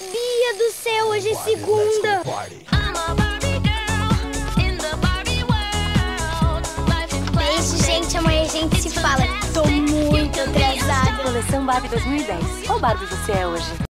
Bia do céu, hoje é segunda. Beijo, é gente. Amanhã a gente se fala. Tô muito atrasada. Coleção Barbie 2010. Qual Barbie você é hoje?